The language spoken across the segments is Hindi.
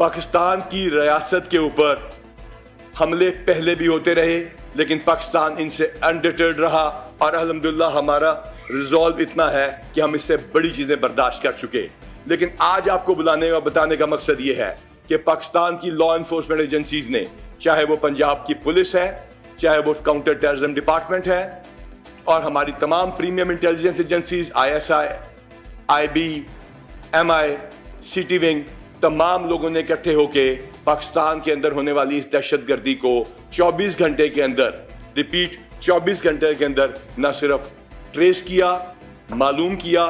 पाकिस्तान की रियासत के ऊपर हमले पहले भी होते रहे, लेकिन पाकिस्तान इनसे अनडिटर्ड रहा और अलहमदिल्ला हमारा रिजॉल्व इतना है कि हम इससे बड़ी चीज़ें बर्दाश्त कर चुके लेकिन आज आपको बुलाने और बताने का मकसद ये है कि पाकिस्तान की लॉ इन्फोर्समेंट एजेंसीज ने, चाहे वो पंजाब की पुलिस है, चाहे वो काउंटर टेररिज्म डिपार्टमेंट है, और हमारी तमाम premium intelligence agencies I S I I B M I C T wing तमाम लोगों ने इकट्ठे होकर पाकिस्तान के अंदर होने वाली इस दहशत गर्दी को 24 घंटे के अंदर रिपीट 24 घंटे के अंदर न सिर्फ़ ट्रेस किया, मालूम किया,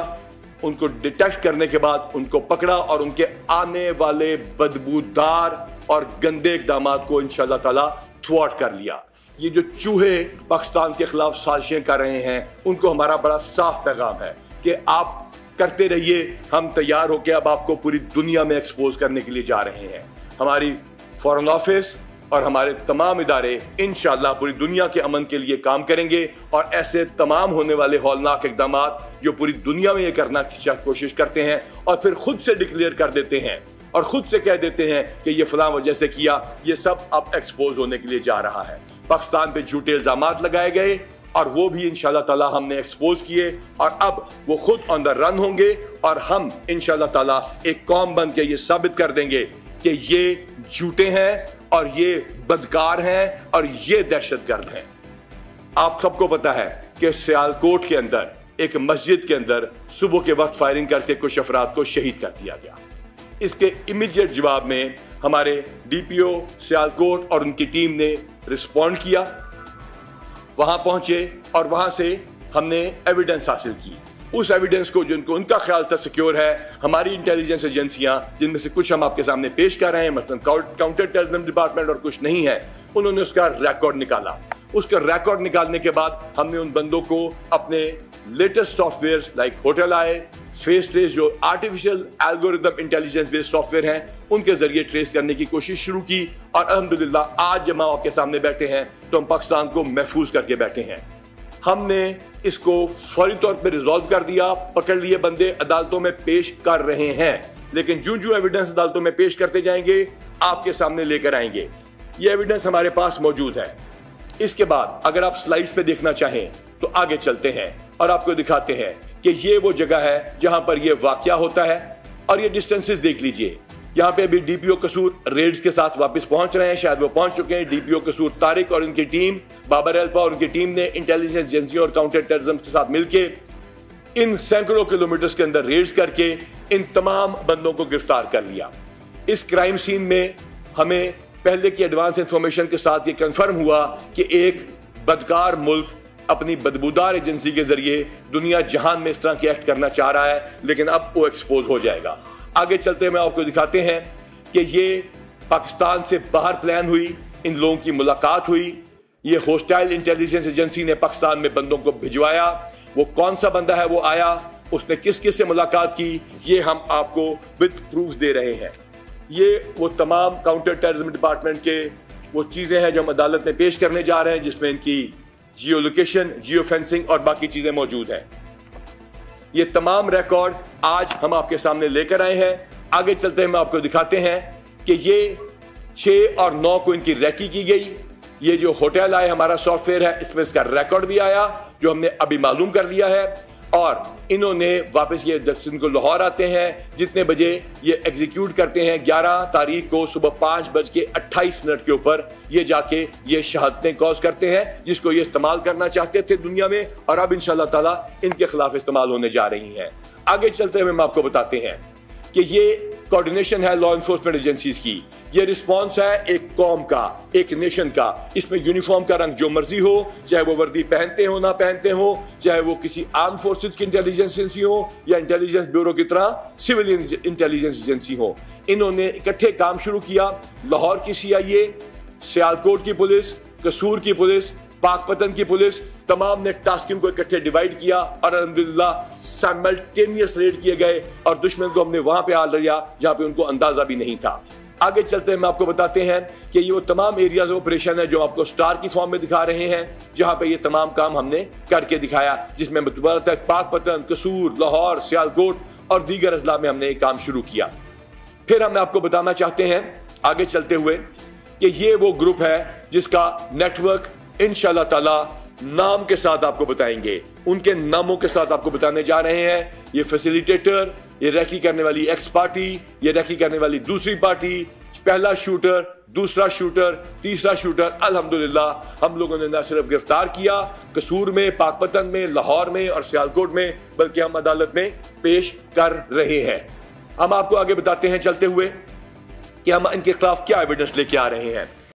उनको डिटेक्ट करने के बाद उनको पकड़ा और उनके आने वाले बदबूदार और गंदे इकदाम को इंशाल्लाह ताला थ्वाट कर लिया। ये जो चूहे पाकिस्तान के खिलाफ साजिशें कर रहे हैं, उनको हमारा बड़ा साफ़ पैगाम है कि आप करते रहिए। हम तैयार होकर अब आपको पूरी दुनिया में एक्सपोज करने के लिए जा रहे हैं। हमारी फॉरेन ऑफ़िस और हमारे तमाम इदारे इन पूरी दुनिया के अमन के लिए काम करेंगे और ऐसे तमाम होने वाले हौलनाक इकदाम जो पूरी दुनिया में ये करना की कोशिश करते हैं और फिर खुद से डिक्लेयर कर देते हैं और खुद से कह देते हैं कि ये फलां वजह से किया, ये सब अब एक्सपोज होने के लिए जा रहा है। पाकिस्तान पे झूठे इल्ज़ाम लगाए गए और वो भी इन ताला हमने एक्सपोज किए और अब वो खुद ऑन द रन होंगे और हम इन ताला एक कौम बन के ये साबित कर देंगे कि ये झूठे हैं और ये बदकार हैं और ये दहशत गर्द हैं। आप सबको पता है कि सियालकोट के अंदर, एक मस्जिद के अंदर सुबह के वक्त फायरिंग करके कुछ अफराद को शहीद कर दिया गया। इसके इमीडिएट जवाब में हमारे डीपीओ सियालकोट और उनकी टीम ने रिस्पॉन्ड किया। वहाँ पहुँचे और वहाँ से हमने एविडेंस हासिल की। उस एविडेंस को जिनको उनका ख्याल था सिक्योर है, हमारी इंटेलिजेंस एजेंसियाँ जिनमें से कुछ हम आपके सामने पेश कर रहे हैं मतलब काउंटर टेररिज्म डिपार्टमेंट और कुछ नहीं है, उन्होंने उसका रिकॉर्ड निकाला। उसका रिकॉर्ड निकालने के बाद हमने उन बंदों को अपने latest software like hotel AI face trace जो artificial algorithm intelligence based software हैं, उनके ज़रिए ट्रेस करने की कोशिश शुरू की और अल्हम्दुलिल्लाह आज जब हम आपके सामने बैठे हैं तो हम पाकिस्तान को महफूज करके बैठे हैं। हमने इसको फौरी तौर पर रिजॉल्व कर दिया, पकड़ लिए बंदे, अदालतों में पेश कर रहे हैं। लेकिन जो जो एविडेंस अदालतों में पेश करते जाएँगे, आपके सामने लेकर आएँगे। ये एविडेंस हमारे पास मौजूद है। इसके बाद अगर आप स्लाइड्स पे देखना चाहें तो आगे चलते हैं और आपको दिखाते हैं कि ये वो जगह है जहाँ पर ये वाक्य होता है। और ये डिस्टेंसेस देख लीजिए। यहाँ पे अभी डीपीओ कसूर रेड्स के साथ वापस पहुँच रहे हैं, शायद वो पहुँच चुके हैं। डीपीओ कसूर तारिक और उनकी टीम, बाबर एल्पा और उनकी टीम ने इंटेलिजेंस एजेंसियों और काउंटर टेररिज्म के साथ मिलकर इन सैकड़ों किलोमीटर के अंदर रेड्स करके इन तमाम बंदों को गिरफ़्तार कर लिया। इस क्राइम सीन में हमें पहले की एडवांस इंफॉर्मेशन के साथ ये कंफर्म हुआ कि एक बदकार मुल्क अपनी बदबूदार एजेंसी के ज़रिए दुनिया जहान में इस तरह की एक्ट करना चाह रहा है, लेकिन अब वो एक्सपोज हो जाएगा। आगे चलते हुए आपको दिखाते हैं कि ये पाकिस्तान से बाहर प्लान हुई, इन लोगों की मुलाकात हुई। ये होस्टाइल इंटेलिजेंस एजेंसी ने पाकिस्तान में बंदों को भिजवाया। वो कौन सा बंदा है? वो आया, उसने किस किस से मुलाकात की? ये हम आपको विद प्रूफ दे रहे हैं। ये वो तमाम काउंटर टेररिज्म डिपार्टमेंट के वो चीज़ें हैं जो हम अदालत में पेश करने जा रहे हैं, जिसमें इनकी जियो लोकेशन जियो फेंसिंग और बाकी चीज़ें मौजूद हैं। ये तमाम रिकॉर्ड आज हम आपके सामने लेकर आए हैं। आगे चलते हम आपको दिखाते हैं कि ये छः और नौ को इनकी रैकी की गई। ये जो होटल आए, हमारा सॉफ्टवेयर है, इसमें इसका रिकॉर्ड भी आया, जो हमने अभी मालूम कर लिया है। और इन्होंने वापस ये दक्षिण को लाहौर आते हैं, जितने बजे ये एग्जीक्यूट करते हैं 11 तारीख को सुबह पाँच बज के अट्ठाईस मिनट के ऊपर ये जाके ये शहादतें कॉज करते हैं, जिसको ये इस्तेमाल करना चाहते थे दुनिया में, और अब इन ताला इनके खिलाफ इस्तेमाल होने जा रही हैं। आगे चलते हुए हम आपको बताते हैं कि ये कोऑर्डिनेशन है लॉ इन्फोर्समेंट एजेंसीज की। ये रिस्पॉन्स है एक कौम का, एक नेशन का। इसमें यूनिफॉर्म का रंग जो मर्ज़ी हो, चाहे वो वर्दी पहनते हो, ना पहनते हो, चाहे वो किसी आर्म फोर्सेज की इंटेलिजेंस एजेंसी हो, या इंटेलिजेंस ब्यूरो की तरह सिविल इंटेलिजेंस एजेंसी हो। इन्होंने इकट्ठे काम शुरू किया, लाहौर की सी आई ए सियालकोट की पुलिस, कसूर की पुलिस, पाकपतन की पुलिस, तमाम ने टास्किंग को इकट्ठे डिवाइड किया और अलहमदिल्ला सैमल्टेनियस रेड किए गए और दुश्मन को हमने वहाँ पे हाल लिया जहाँ पे उनको अंदाज़ा भी नहीं था। आगे चलते हैं हम आपको बताते हैं कि ये वो तमाम एरियाज़ ऑपरेशन है जो आपको स्टार की फॉर्म में दिखा रहे हैं, जहाँ पे ये तमाम काम हमने करके दिखाया, जिसमें तक पाकपतन कसूर, लाहौर, सियालकोट और दीगर अजला में हमने ये काम शुरू किया। फिर हम आपको बताना चाहते हैं, आगे चलते हुए, कि ये वो ग्रुप है जिसका नेटवर्क इन ताला नाम के साथ आपको बताएँगे। उनके नामों के साथ आपको बताने जा रहे हैं, ये फैसिलिटेटर ये रैकी करने वाली एक्स पार्टी, ये रैकी करने वाली दूसरी पार्टी, पहला शूटर, दूसरा शूटर, तीसरा शूटर, अल्हम्दुलिल्लाह, हम लोगों ने न सिर्फ़ गिरफ़्तार किया कसूर में, पाकपतन में, लाहौर में और सियालकोट में, बल्कि हम अदालत में पेश कर रहे हैं। हम आपको आगे बताते हैं चलते हुए कि हम इनके खिलाफ क्या एविडेंस लेके आ रहे हैं।